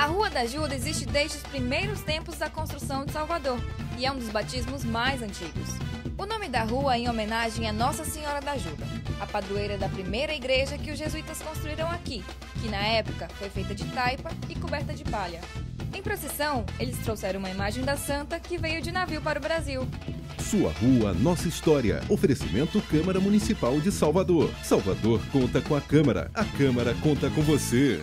A Rua da Ajuda existe desde os primeiros tempos da construção de Salvador e é um dos batismos mais antigos. O nome da rua é em homenagem a Nossa Senhora da Ajuda, a padroeira da primeira igreja que os jesuítas construíram aqui, que na época foi feita de taipa e coberta de palha. Em procissão, eles trouxeram uma imagem da santa que veio de navio para o Brasil. Sua rua, nossa história. Oferecimento Câmara Municipal de Salvador. Salvador conta com a Câmara. A Câmara conta com você.